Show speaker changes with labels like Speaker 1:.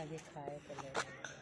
Speaker 1: जाने का खाए तो ले